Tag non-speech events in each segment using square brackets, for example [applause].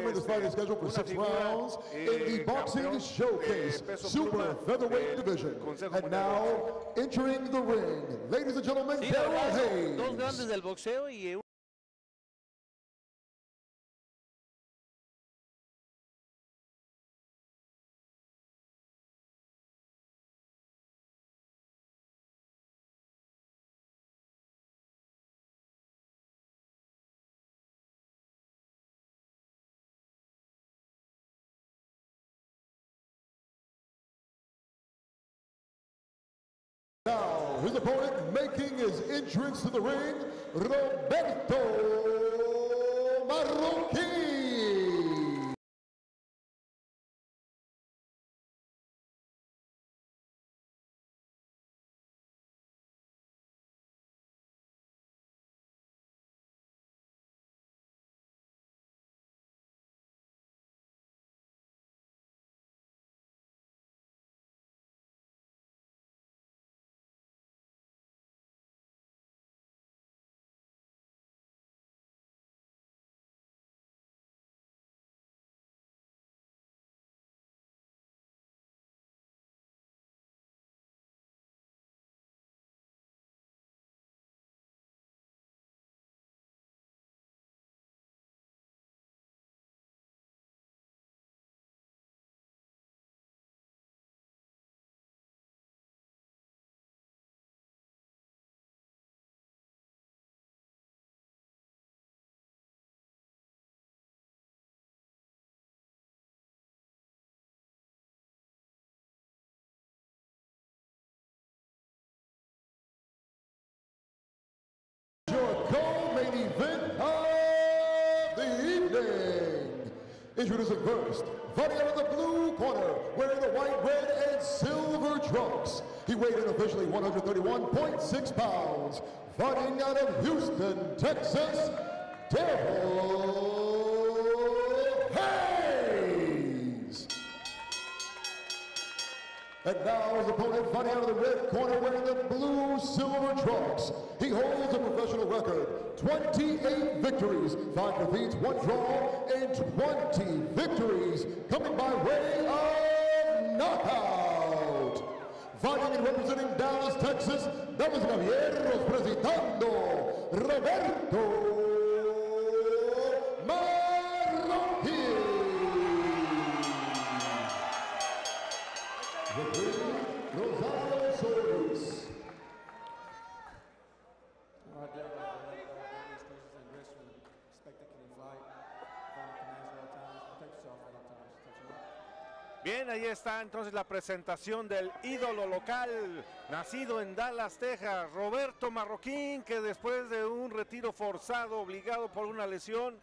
gentlemen, this fight is scheduled for six rounds eh, in the Boxing campeón Showcase peso Super Featherweight Division. Consejo And now, entering the ring, ladies and gentlemen, Sí, Daryl verdad, dos Hayes. Opponent making his entrance to the ring, Roberto Marroquín. Evening. Introducing first, fighting out of the blue corner, wearing the white, red, and silver trunks. He weighed in officially 131.6 pounds. Fighting out of Houston, Texas, Daryl. And now his opponent fighting out of the red corner wearing the blue silver trunks. He holds a professional record, 28 victories, 5 defeats, 1 draw, and 20 victories coming by way of knockout. Fighting and representing Dallas, Texas, y caballeros, presentando Roberto Bien, ahí está entonces la presentación del ídolo local, nacido en Dallas, Texas, Roberto Marroquín, que después de un retiro forzado, obligado por una lesión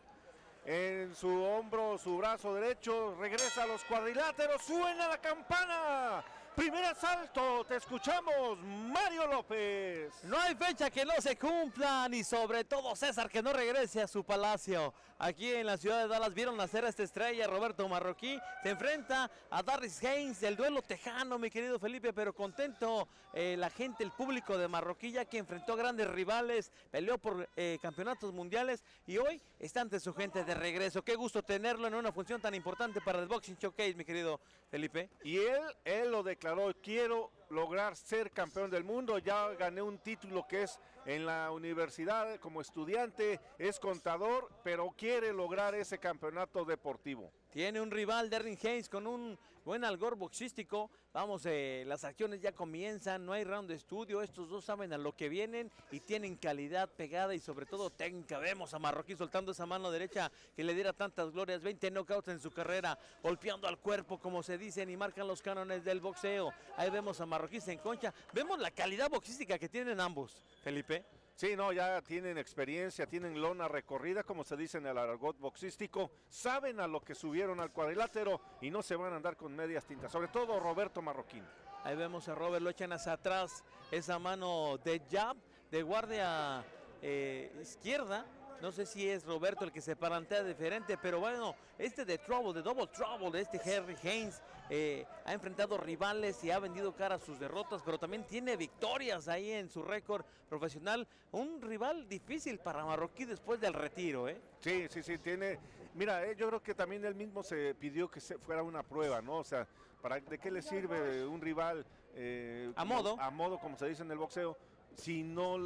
en su hombro, su brazo derecho, regresa a los cuadriláteros, suena la campana. Primer asalto, te escuchamos, Mario López. No hay fecha que no se cumpla, ni sobre todo César que no regrese a su palacio. Aquí en la ciudad de Dallas vieron nacer a esta estrella, Roberto Marroquí. Se enfrenta a Darris Haynes, el duelo tejano, mi querido Felipe, pero contento eh, la gente, el público de Marroquí, ya que enfrentó grandes rivales, peleó por eh, campeonatos mundiales y hoy está ante su gente de regreso. Qué gusto tenerlo en una función tan importante para el Boxing Showcase, mi querido Felipe. Y él, él lo declaró, quiero lograr ser campeón del mundo, ya gané un título que es en la universidad como estudiante, es contador, pero quiere lograr ese campeonato deportivo. Tiene un rival, Derrin Haynes, con un buen algor boxístico. Vamos, eh, las acciones ya comienzan, no hay round de estudio. Estos dos saben a lo que vienen y tienen calidad pegada y sobre todo técnica. Vemos a Marroquí soltando esa mano derecha que le diera tantas glorias. 20 knockouts en su carrera, golpeando al cuerpo, como se dicen, y marcan los cánones del boxeo. Ahí vemos a Marroquí se enconcha. Vemos la calidad boxística que tienen ambos, Felipe. Sí, no, ya tienen experiencia, tienen lona recorrida, como se dice en el argot boxístico, saben a lo que subieron al cuadrilátero y no se van a andar con medias tintas, sobre todo Roberto Marroquín. Ahí vemos a Robert, lo echan hacia atrás, esa mano de jab, de guardia eh, izquierda. No sé si es Roberto el que se parantea diferente, pero bueno, este de Trouble, de Double Trouble, de este Harry Haynes, eh, ha enfrentado rivales y ha vendido cara a sus derrotas, pero también tiene victorias ahí en su récord profesional. Un rival difícil para Marroquí después del retiro, ¿eh? Sí, sí, sí, tiene, Mira, eh, yo creo que también él mismo se pidió que se fuera una prueba, ¿no? O sea, ¿para ¿de qué le sirve un rival eh, A modo. A modo, como se dice en el boxeo, si no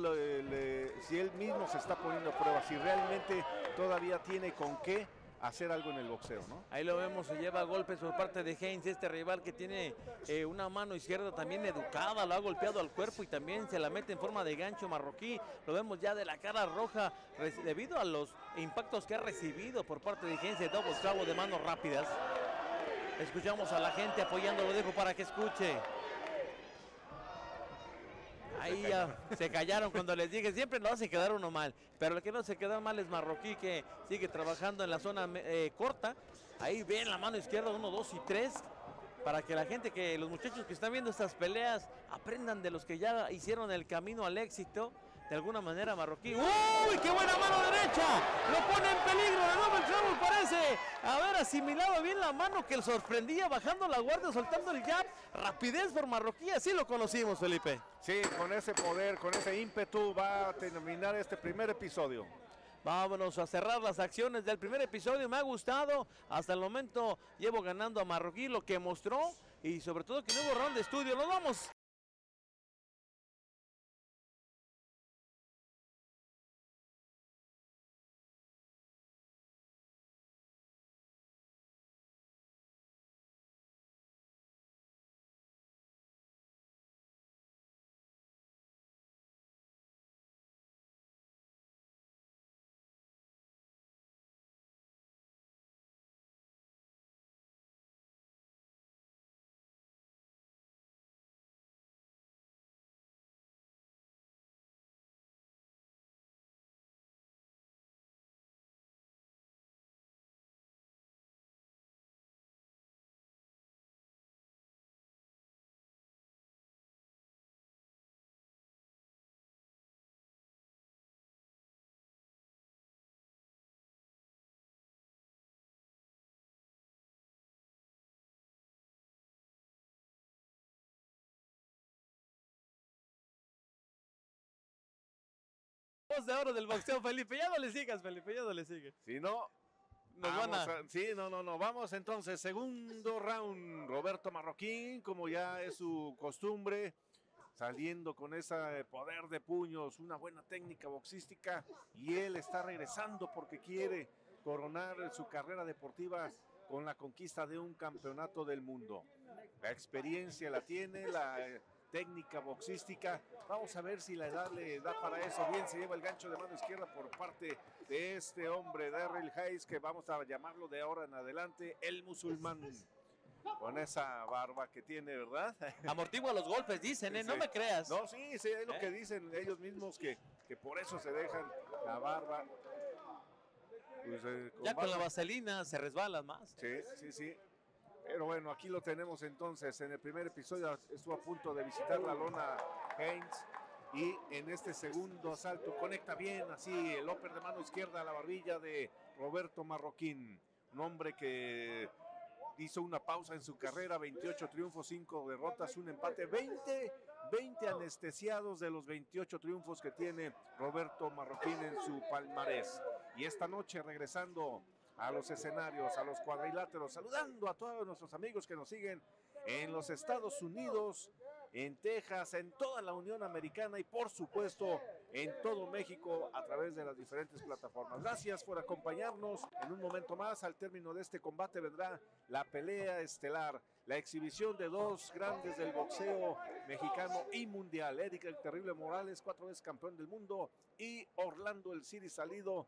si él mismo se está poniendo a prueba, si realmente todavía tiene con qué hacer algo en el boxeo, ¿no? Ahí lo vemos, se lleva golpes por parte de Heinz, este rival que tiene eh, una mano izquierda también educada, lo ha golpeado al cuerpo y también se la mete en forma de gancho marroquí. Lo vemos ya de la cara roja debido a los impactos que ha recibido por parte de Heinz double clavo de manos rápidas. Escuchamos a la gente apoyando, lo dejo para que escuche. Ahí ya se callaron cuando les dije, siempre lo hace quedar uno mal, pero el que no se queda mal es Marroquí que sigue trabajando en la zona eh, corta. Ahí ven la mano izquierda, uno, dos y tres, para que la gente, que los muchachos que están viendo estas peleas aprendan de los que ya hicieron el camino al éxito. De alguna manera Marroquí. ¡Uy, qué buena mano derecha! Lo pone en peligro de nuevo el Trouble, parece haber asimilado bien la mano que le sorprendía bajando la guardia, soltando el jab. Rapidez por Marroquí, así lo conocimos, Felipe. Sí, con ese poder, con ese ímpetu va a terminar este primer episodio. Vámonos a cerrar las acciones del primer episodio. Me ha gustado. Hasta el momento llevo ganando a Marroquí lo que mostró. Y sobre todo que no hubo round de estudio. Nos vamos. De oro del boxeo, Felipe. Ya no le sigas, Felipe. Ya no le sigas. Si no, Nos van vamos a... a- Sí, no, no, no. Vamos entonces, segundo round. Roberto Marroquín, como ya es su costumbre, saliendo con ese poder de puños, una buena técnica boxística. Y él está regresando porque quiere coronar su carrera deportiva con la conquista de un campeonato del mundo. La experiencia la tiene, la técnica boxística. Vamos a ver si la edad le da para eso. Bien, se lleva el gancho de mano izquierda por parte de este hombre, Darryl Hayes, que vamos a llamarlo de ahora en adelante el musulmán. Con esa barba que tiene, ¿verdad? [laughs] Amortigua los golpes, dicen, ¿eh? No me creas. No, sí, sí, es lo ¿Eh? que dicen ellos mismos, que, que por eso se dejan la barba. Pues, eh, ya con la vaselina se resbala más. Sí, sí, sí. Pero bueno, aquí lo tenemos entonces. En el primer episodio estuvo a punto de visitar la lona Haynes. Y en este segundo asalto conecta bien así el upper de mano izquierda a la barbilla de Roberto Marroquín. Un hombre que hizo una pausa en su carrera, 28 triunfos, 5 derrotas, un empate, 20, 20 anestesiados de los 28 triunfos que tiene Roberto Marroquín en su palmarés. Y esta noche regresando a los escenarios, a los cuadriláteros, saludando a todos nuestros amigos que nos siguen en los Estados Unidos, en Texas, en toda la Unión Americana y por supuesto en todo México a través de las diferentes plataformas. Gracias por acompañarnos. En un momento más, al término de este combate, vendrá la pelea estelar, la exhibición de dos grandes del boxeo mexicano y mundial. Eric el Terrible Morales, cuatro veces campeón del mundo, y Orlando el City Salido,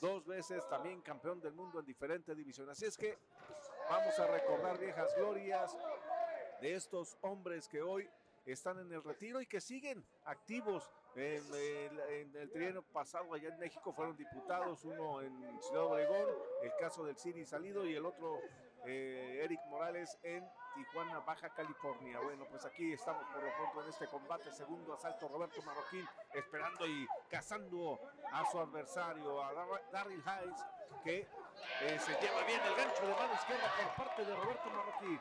dos veces también campeón del mundo en diferentes divisiones. Así es que vamos a recordar viejas glorias de estos hombres que hoy están en el retiro y que siguen activos. En el, en trienio pasado allá en México fueron diputados, uno en Ciudad Obregón, el caso del Ciri Salido y el otro eh, Morales en Tijuana, Baja California. Bueno, pues aquí estamos por lo pronto en este combate, segundo asalto, Roberto Marroquín esperando y cazando a su adversario, a Dar- Darryl Hayes, que eh, se lleva bien el gancho de mano izquierda por parte de Roberto Marroquín.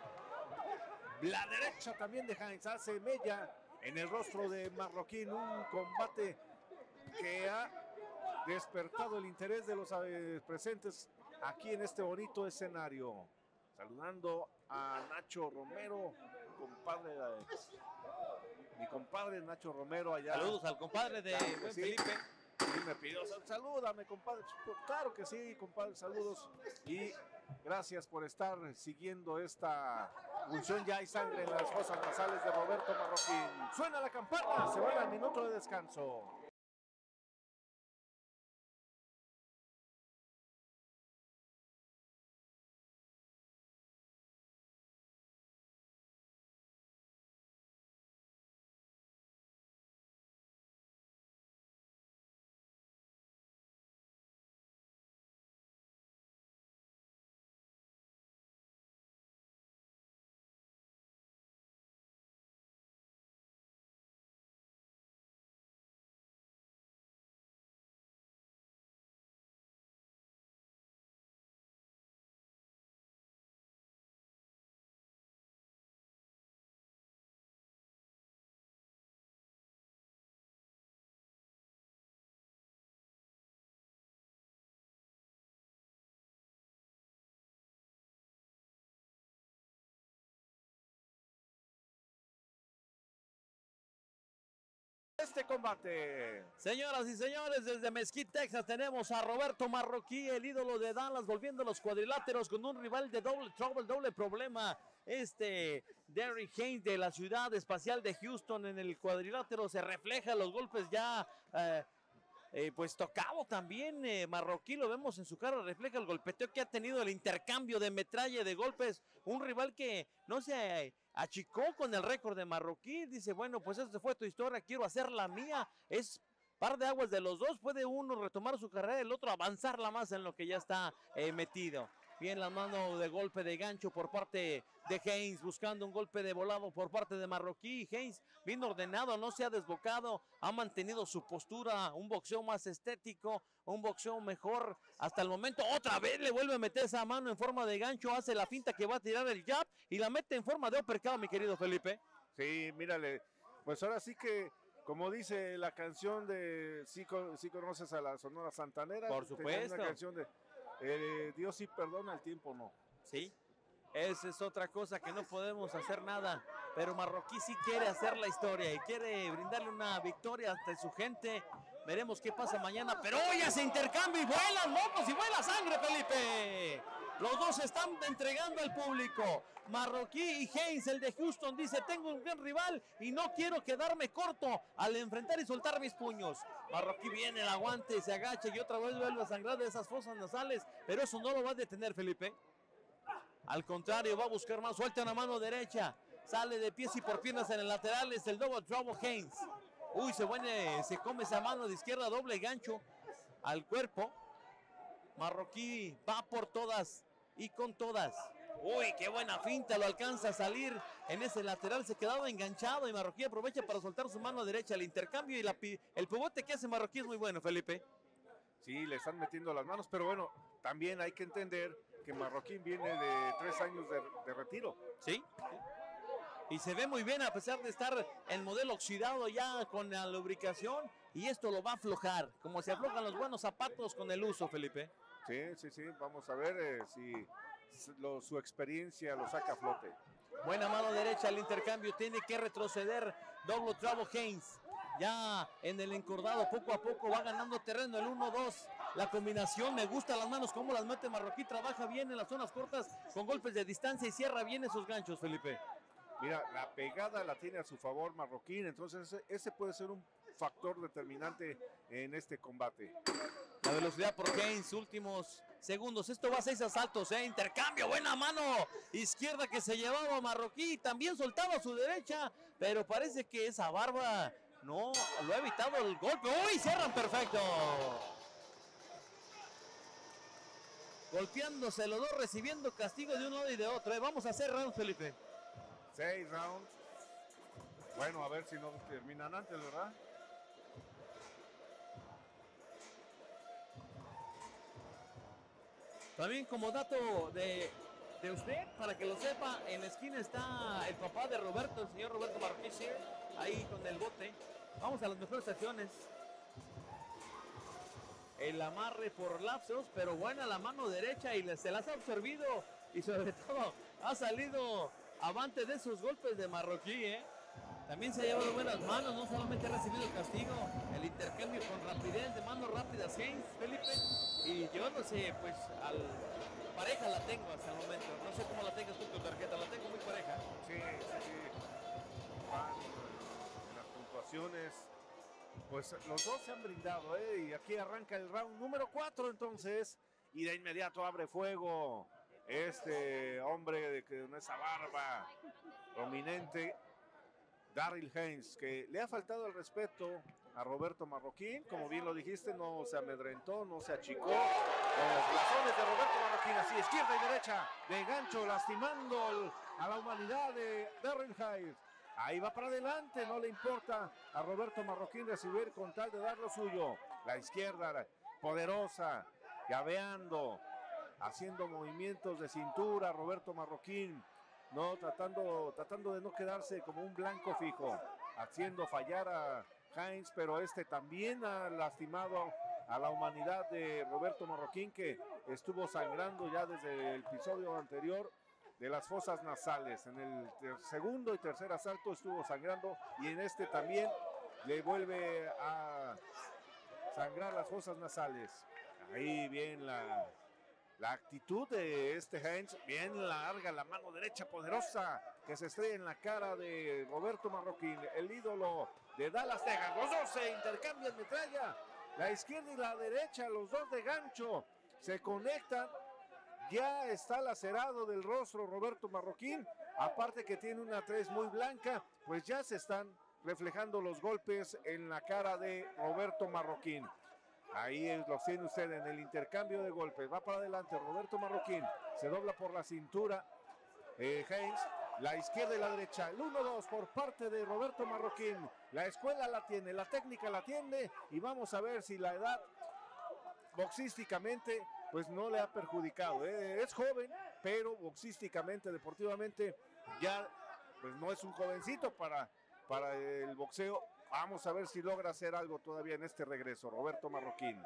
La derecha también de Heinz hace mella en el rostro de Marroquín. Un combate que ha despertado el interés de los eh, presentes aquí en este bonito escenario. Saludando a Nacho Romero, compadre de- mi compadre Nacho Romero allá. Saludos al compadre de Claro que buen sí. Felipe. Sí, me pidió, "Sal- salúdame, compadre. Claro que sí, compadre, saludos. Y gracias por estar siguiendo esta función. Ya hay sangre en las fosas nasales de Roberto Marroquín. Suena la campana, se va al minuto de descanso. Este combate. Señoras y señores, desde Mesquite, Texas, tenemos a Roberto Marroquí, el ídolo de Dallas, volviendo a los cuadriláteros con un rival de doble trouble, doble problema. Este Derrick Haynes de la ciudad espacial de Houston en el cuadrilátero se refleja los golpes ya. eh, eh, pues tocado también eh, Marroquí, lo vemos en su cara, refleja el golpeteo que ha tenido el intercambio de metralla de golpes, un rival que no se achicó con el récord de Marroquí, dice, bueno, pues esta fue tu historia, quiero hacer la mía, es par de aguas de los dos, puede uno retomar su carrera, el otro avanzarla más en lo que ya está eh, metido. Bien la mano de golpe de gancho por parte de Haynes, buscando un golpe de volado por parte de Marroquí. Haynes bien ordenado, no se ha desbocado, ha mantenido su postura, un boxeo más estético, un boxeo mejor hasta el momento. Otra vez le vuelve a meter esa mano en forma de gancho, hace la finta que va a tirar el jab y la mete en forma de uppercut, mi querido Felipe. Sí, mírale. Pues ahora sí que, como dice la canción de. Sí, con- sí conoces a la Sonora Santanera. Por supuesto. Una canción de. Eh, Dios sí perdona, el tiempo no. Sí, esa es otra cosa que no podemos hacer nada. Pero Marroquí sí quiere hacer la historia y quiere brindarle una victoria ante su gente. Veremos qué pasa mañana. Pero hoy ya se intercambio y vuelan mocos y vuela sangre, Felipe. Los dos están entregando al público. Marroquí y Haynes, el de Houston, dice, tengo un gran rival y no quiero quedarme corto al enfrentar y soltar mis puños. Marroquí viene, el aguante, se agacha y otra vez vuelve a sangrar de esas fosas nasales, pero eso no lo va a detener, Felipe. Al contrario, va a buscar más. Suelta una mano derecha. Sale de pies y por piernas en el lateral. Es el double trouble Haynes. Uy, se, viene, se come esa mano de izquierda, doble gancho al cuerpo. Marroquí va por todas y con todas. Uy, qué buena finta, lo alcanza a salir en ese lateral, se quedaba enganchado y Marroquí aprovecha para soltar su mano derecha, el intercambio y la el pivote que hace Marroquí es muy bueno, Felipe. Sí, le están metiendo las manos, pero bueno, también hay que entender que Marroquín viene de tres años de, de retiro. ¿Sí? Y se ve muy bien a pesar de estar el modelo oxidado ya con la lubricación y esto lo va a aflojar, como se aflojan los buenos zapatos con el uso, Felipe. Sí, sí, sí, vamos a ver eh, si lo- su experiencia lo saca a flote. Buena mano derecha, el intercambio tiene que retroceder. Doble trabo Haynes. Ya en el encordado, poco a poco va ganando terreno el 1-2. La combinación, me gusta las manos, cómo las mete Marroquí. Trabaja bien en las zonas cortas con golpes de distancia y cierra bien esos ganchos, Felipe. Mira, la pegada la tiene a su favor Marroquín, entonces ese, puede ser un factor determinante en este combate. La velocidad por Haynes, últimos segundos. Esto va a seis asaltos, ¿eh? Intercambio, buena mano. Izquierda que se llevaba Marroquí. También soltaba su derecha. Pero parece que esa barba no lo ha evitado el golpe. ¡Uy! Cierran perfecto. Golpeándose los dos, recibiendo castigo de un lado y de otro. ¿eh? Vamos a hacer round, Felipe. Seis rounds. Bueno, a ver si no terminan antes, ¿verdad? También como dato de, de usted, para que lo sepa, en la esquina está el papá de Roberto, el señor Roberto Marroquí, Sir, ahí con el bote. Vamos a las mejores acciones. el amarre por lapsos, pero buena la mano derecha y se las ha absorbido y sobre [laughs] todo ha salido avante de esos golpes de Marroquí, ¿eh? También se ha llevado buenas manos, no solamente ha recibido castigo, el intercambio con rapidez de manos rápidas, Haynes, Felipe, y llevándose pues al pareja la tengo hasta el momento. No sé cómo la tengas tú tu tarjeta, la tengo muy pareja. Sí, sí, sí. Van las puntuaciones. Pues los dos se han brindado, ¿eh? Y aquí arranca el round número 4 entonces. Y de inmediato abre fuego este hombre de con esa barba prominente, Daryl Haynes, que le ha faltado el respeto a Roberto Marroquín. Como bien lo dijiste, no se amedrentó, no se achicó. Los blasones de Roberto Marroquín, así, izquierda y derecha, de gancho, lastimando a la humanidad de Daryl Haynes. Ahí va para adelante, no le importa a Roberto Marroquín recibir con tal de dar lo suyo. La izquierda, poderosa, llaveando, haciendo movimientos de cintura, Roberto Marroquín, no tratando, tratando de no quedarse como un blanco fijo, haciendo fallar a Heinz, pero este también ha lastimado a la humanidad de Roberto Marroquín que estuvo sangrando ya desde el episodio anterior de las fosas nasales. En el segundo y tercer asalto estuvo sangrando y en este también le vuelve a sangrar las fosas nasales. Ahí bien la, la actitud de este Heinz, bien larga, la mano derecha poderosa que se estrella en la cara de Roberto Marroquín, el ídolo de Dallas, Texas. Los dos se intercambian metralla, la izquierda y la derecha, los dos de gancho, se conectan. Ya está lacerado del rostro Roberto Marroquín, aparte que tiene una tres muy blanca, pues ya se están reflejando los golpes en la cara de Roberto Marroquín. Ahí lo tiene usted en el intercambio de golpes. Va para adelante Roberto Marroquín. Se dobla por la cintura. Eh, Haynes, la izquierda y la derecha. El 1-2 por parte de Roberto Marroquín. La escuela la tiene, la técnica la tiene. Y vamos a ver si la edad boxísticamente pues no le ha perjudicado. ¿eh? Es joven, pero boxísticamente, deportivamente, ya pues no es un jovencito para, para el boxeo. Vamos a ver si logra hacer algo todavía en este regreso, Roberto Marroquín.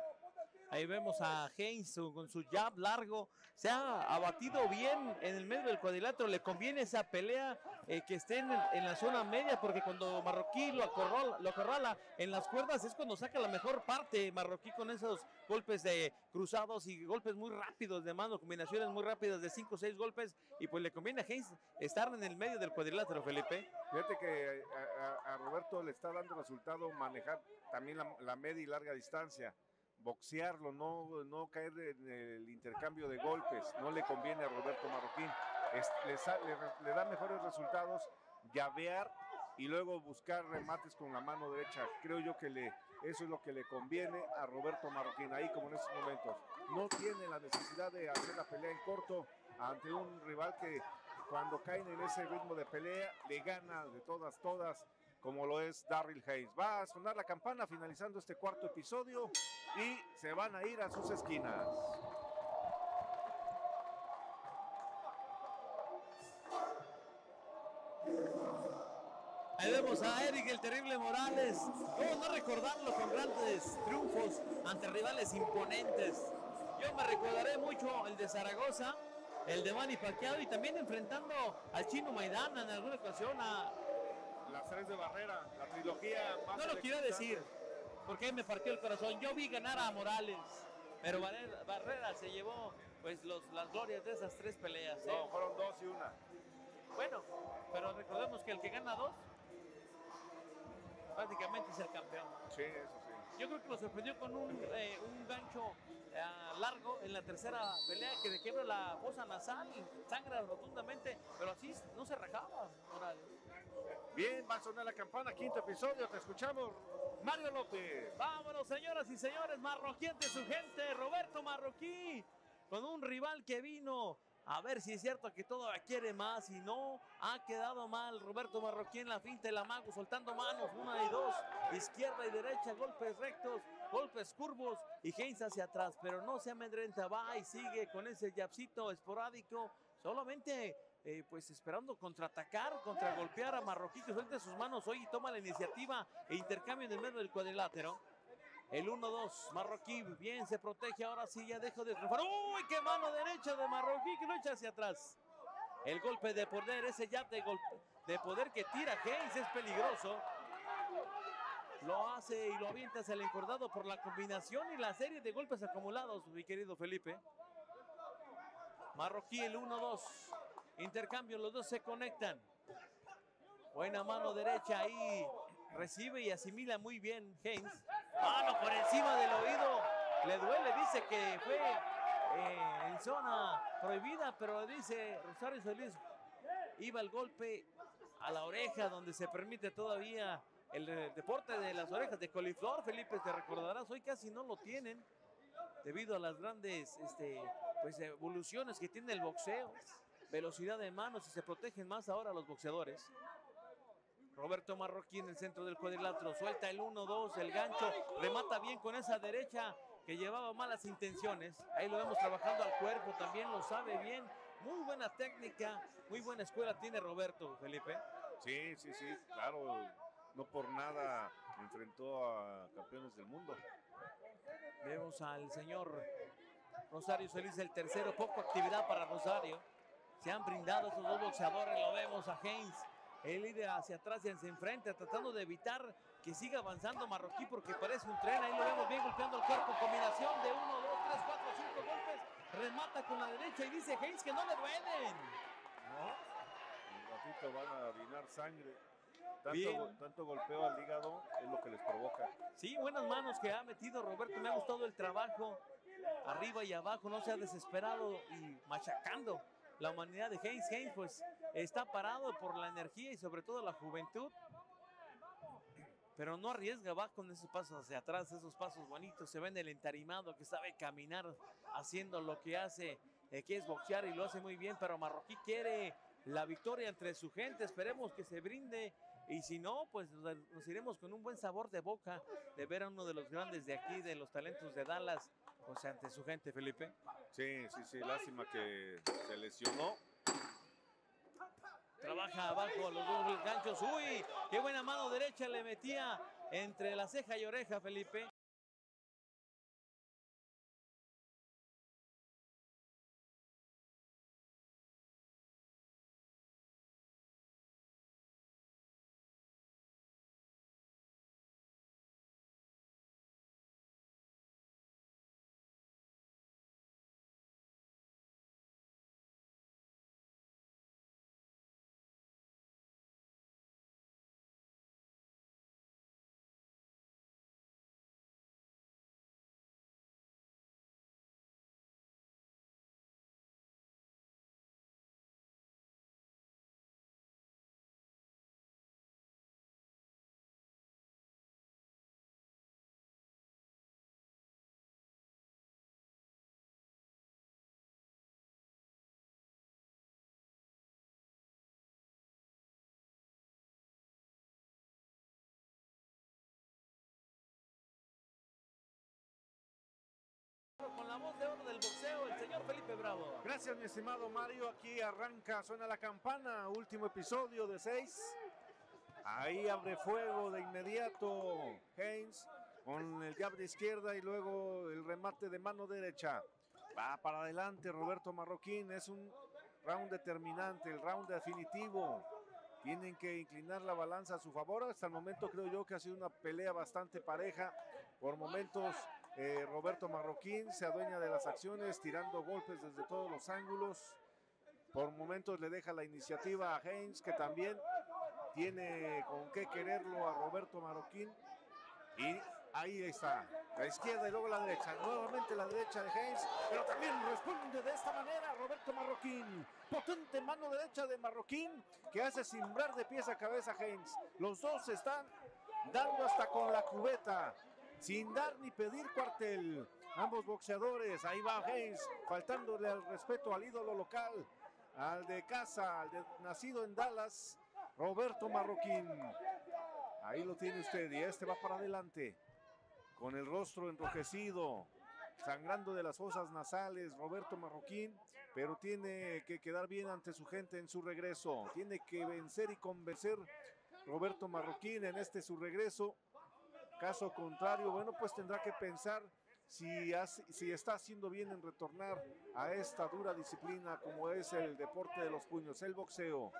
Ahí vemos a su- con su jab largo. Se ha abatido bien en el medio del cuadrilátero. Le conviene esa pelea eh, que esté en, la zona media, porque cuando Marroquí lo acorrala, lo acorrala en las cuerdas es cuando saca la mejor parte. Marroquí con esos golpes de cruzados y golpes muy rápidos de mano, combinaciones muy rápidas de 5 o 6 golpes. Y pues le conviene a Haynes estar en el medio del cuadrilátero, Felipe. Fíjate que a, a- Roberto le está dando resultado manejar también la, la media y larga distancia, boxearlo, no, no caer en el intercambio de golpes. No le conviene a Roberto Marroquín. Le da mejores resultados llavear y luego buscar remates con la mano derecha. Creo yo que le, eso es lo que le conviene a Roberto Marroquín, ahí como en estos momentos. No tiene la necesidad de hacer la pelea en corto ante un rival que cuando caen en ese ritmo de pelea le gana de todas, todas, como lo es Darryl Hayes. Va a sonar la campana finalizando este cuarto episodio y se van a ir a sus esquinas. Ahí vemos a Eric el terrible Morales. ¿Cómo no recordarlo con grandes triunfos ante rivales imponentes? Yo me recordaré mucho el de Zaragoza, el de Manny Pacquiao y también enfrentando al chino Maidana en alguna ocasión. A... Las tres de barrera, la trilogía más No lo quiero decir, porque me partió el corazón. Yo vi ganar a Morales, pero Barrera, Barrera se llevó pues los, las glorias de esas tres peleas. ¿eh? No, fueron dos y una. Bueno, pero recordemos que el que gana dos prácticamente es el campeón. Sí, eso sí. Yo creo que lo sorprendió con un, eh, un gancho eh, largo en la tercera pelea que le quiebra la fosa nasal, sangra rotundamente, pero así no se rajaba Morales. Bien, va a sonar la campana, quinto episodio, te escuchamos. Mario López. Vámonos, señoras y señores, Marroquí ante su gente, Roberto Marroquí, con un rival que vino a ver si es cierto que todo quiere más y no ha quedado mal. Roberto Marroquí en la finta, el amago, soltando manos, una y dos, izquierda y derecha, golpes rectos, golpes curvos y Haynes hacia atrás, pero no se amedrenta, va y sigue con ese jabcito esporádico, solamente eh, pues esperando contraatacar, contragolpear a Marroquí que suelte sus manos hoy y toma la iniciativa e intercambio en el medio del cuadrilátero. El 1-2, Marroquí bien se protege, ahora sí ya deja de triunfar. ¡Uy, qué mano derecha de Marroquí que lo echa hacia atrás! El golpe de poder, ese jab de, golpe, de poder que tira Haynes es peligroso. Lo hace y lo avienta hacia el encordado por la combinación y la serie de golpes acumulados, mi querido Felipe. Marroquí el 1-2. Intercambio, los dos se conectan. Buena mano derecha ahí. Recibe y asimila muy bien Haynes. Mano por encima del oído. Le duele, dice que fue eh, en zona prohibida, pero dice Rosario Solís. Iba el golpe a la oreja donde se permite todavía el, eh, deporte de las orejas de coliflor. Felipe, te recordarás, hoy casi no lo tienen debido a las grandes este, pues, evoluciones que tiene el boxeo. Velocidad de manos y se protegen más ahora los boxeadores. Roberto Marroquín en el centro del cuadrilátero. Suelta el 1-2, el gancho. Remata bien con esa derecha que llevaba malas intenciones. Ahí lo vemos trabajando al cuerpo, también lo sabe bien. Muy buena técnica, muy buena escuela tiene Roberto, Felipe. Sí, sí, sí, claro. No por nada enfrentó a campeones del mundo. Vemos al señor Rosario Solís, el tercero. Poco actividad para Rosario. Se han brindado estos dos boxeadores. Lo vemos a Haynes. Él ide hacia atrás y hacia enfrente, tratando de evitar que siga avanzando Marroquí porque parece un tren. Ahí lo vemos bien golpeando el cuerpo. Combinación de 1, 2, 3, 4, 5 golpes. Remata con la derecha y dice Haynes que no le duelen. Un ratito van a orinar sangre. Tanto, tanto golpeo al hígado es lo que les provoca. Sí, buenas manos que ha metido Roberto. Me ha gustado el trabajo arriba y abajo. No se ha desesperado y machacando la humanidad de Haynes. Haynes pues está parado por la energía y sobre todo la juventud. Pero no arriesga, va con esos pasos hacia atrás, esos pasos bonitos. Se ve en el entarimado que sabe caminar haciendo lo que hace, eh, que es boxear y lo hace muy bien. Pero Marroquí quiere la victoria entre su gente. Esperemos que se brinde. Y si no, pues nos iremos con un buen sabor de boca de ver a uno de los grandes de aquí, de los talentos de Dallas, pues ante su gente, Felipe. Sí, sí, sí, lástima que se lesionó. Abajo los dos ganchos. Uy, qué buena mano derecha le metía entre la ceja y oreja, Felipe. Gracias, mi estimado Mario. Aquí arranca, suena la campana. Último episodio de seis. Ahí abre fuego de inmediato Haynes con el jab de izquierda y luego el remate de mano derecha. Va para adelante Roberto Marroquín. Es un round determinante, el round definitivo. Tienen que inclinar la balanza a su favor. Hasta el momento creo yo que ha sido una pelea bastante pareja. Por momentos eh, Roberto Marroquín se adueña de las acciones, tirando golpes desde todos los ángulos. Por momentos le deja la iniciativa a Haynes, que también tiene con qué quererlo a Roberto Marroquín. Y ahí está, la izquierda y luego la derecha. Nuevamente la derecha de Haynes, pero también responde de esta manera Roberto Marroquín. Potente mano derecha de Marroquín que hace simbrar de pies a cabeza a Haynes. Los dos están dando hasta con la cubeta, sin dar ni pedir cuartel. Ambos boxeadores, ahí va Haynes, faltándole al respeto al ídolo local, al de casa, al de- nacido en Dallas, Roberto Marroquín. Ahí lo tiene usted y este va para adelante, con el rostro enrojecido, sangrando de las fosas nasales, Roberto Marroquín, pero tiene que quedar bien ante su gente en su regreso. Tiene que vencer y convencer Roberto Marroquín en este su regreso Caso contrario, bueno, pues tendrá que pensar si, si está haciendo bien en retornar a esta dura disciplina como es el deporte de los puños, el boxeo.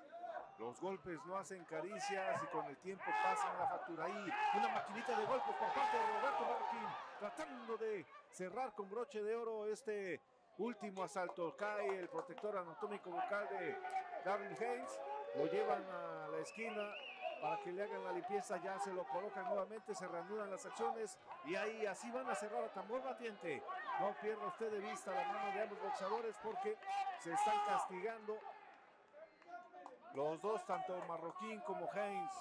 Los golpes no hacen caricias y con el tiempo pasan la factura. Ahí una maquinita de golpes por parte de Roberto Marroquín, tratando de cerrar con broche de oro este último asalto. Cae el protector anatómico vocal de Darren Haynes, lo llevan a la esquina para que le hagan la limpieza, ya se lo colocan nuevamente, se reanudan las acciones y ahí así van a cerrar a tambor batiente. No pierda usted de vista la mano de ambos boxeadores porque se están castigando los dos, tanto Marroquín como Haynes.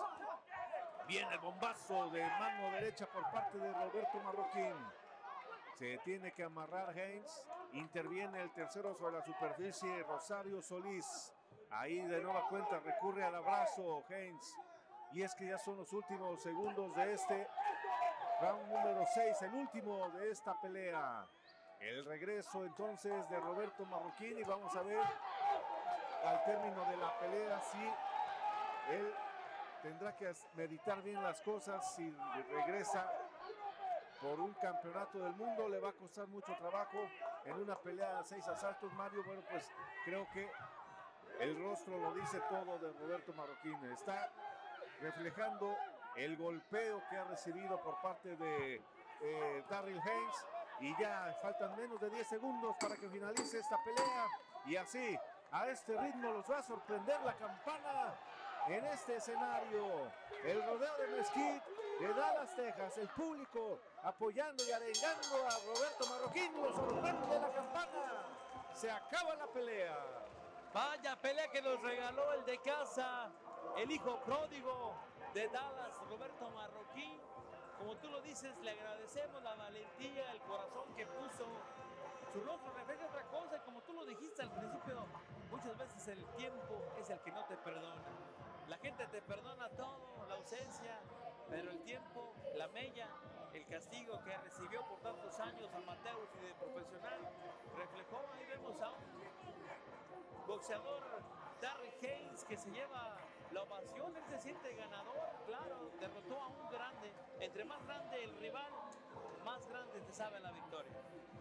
Viene el bombazo de mano derecha por parte de Roberto Marroquín. Se tiene que amarrar Haynes. Interviene el tercero sobre la superficie, Rosario Solís. Ahí de nueva cuenta recurre al abrazo Haynes. Y es que ya son los últimos segundos de este round número 6, el último de esta pelea. El regreso entonces de Roberto Marroquín y vamos a ver al término de la pelea si él tendrá que meditar bien las cosas si regresa por un campeonato del mundo le va a costar mucho trabajo en una pelea de seis asaltos Mario bueno pues creo que el rostro lo dice todo de Roberto Marroquín está reflejando el golpeo que ha recibido por parte de eh, Darryl Haynes y ya faltan menos de 10 segundos para que finalice esta pelea y así a este ritmo los va a sorprender la campana en este escenario. El rodeo de Mesquite de Dallas, Texas. El público apoyando y arengando a Roberto Marroquín. Lo sorprende la campana. Se acaba la pelea. Vaya pelea que nos regaló el de casa, el hijo pródigo de Dallas, Roberto Marroquín. Como tú lo dices, le agradecemos la valentía, el corazón que puso. Su rostro refleja otra cosa, como tú lo dijiste al principio, muchas veces el tiempo es el que no te perdona. La gente te perdona todo, la ausencia, pero el tiempo, la mella, el castigo que recibió por tantos años amateur y de profesional, reflejó, ahí vemos a un boxeador Darry Haynes que se lleva la ovación, él se siente ganador, claro, derrotó a un grande. Entre más grande el rival, más grande te sabe la victoria.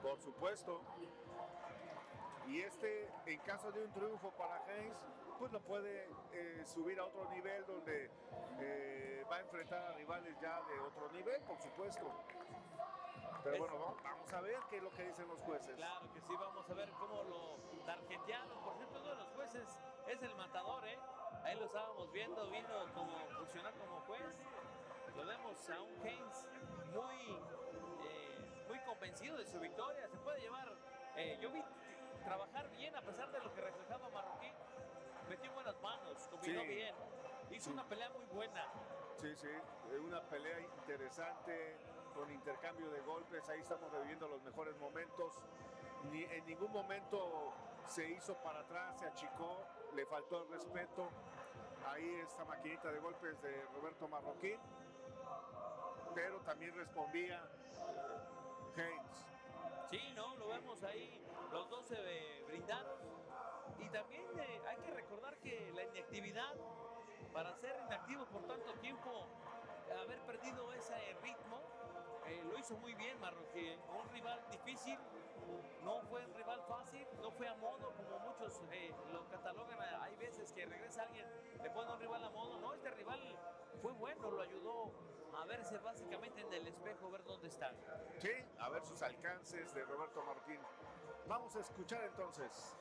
Por supuesto. Y este, en caso de un triunfo para Haynes, pues lo puede eh, subir a otro nivel donde eh, va a enfrentar a rivales ya de otro nivel, por supuesto. Pero bueno, vamos, vamos a ver qué es lo que dicen los jueces. Claro que sí, vamos a ver cómo lo tarjetearon. Por cierto, uno de los jueces es el matador, ¿eh? Ahí lo estábamos viendo, vino como funcionar como juez. Lo vemos a un Haynes muy, eh, muy convencido de su victoria. Se puede llevar. eh, yo vi trabajar bien a pesar de lo que reflejaba Marroquín. Metió buenas manos, combinó Sí. bien. Hizo Sí. una pelea muy buena. Sí, sí, una pelea interesante con intercambio de golpes. Ahí estamos reviviendo los mejores momentos. Ni, en ningún momento se hizo para atrás, se achicó, le faltó el respeto. Ahí esta maquinita de golpes de Roberto Marroquín. Pero también respondía Haynes. Sí, no, lo vemos ahí, los dos se eh, brindaron. Y también eh, hay que recordar que la inactividad, para ser inactivo por tanto tiempo, haber perdido ese ritmo, eh, lo hizo muy bien Marroquín. Un rival difícil, no fue un rival fácil, no fue a modo como muchos eh, lo un rival a modo. No, este rival fue bueno, lo ayudó a verse básicamente en el espejo, ver dónde está. Sí, a ver sus alcances de Roberto Marroquín. Vamos a escuchar entonces.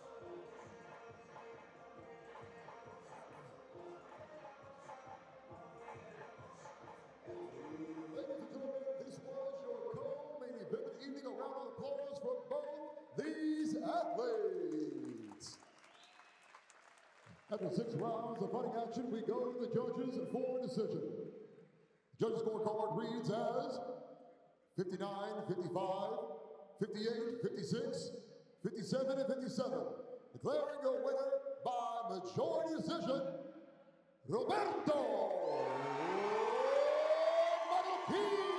Evening. A round of applause for both these athletes. After six rounds of fighting action, we go to the judges for decision. Judges scorecard reads as 59, 55, 58, 56, 57, and 57. Declaring your winner by majority decision, Roberto Marroquín.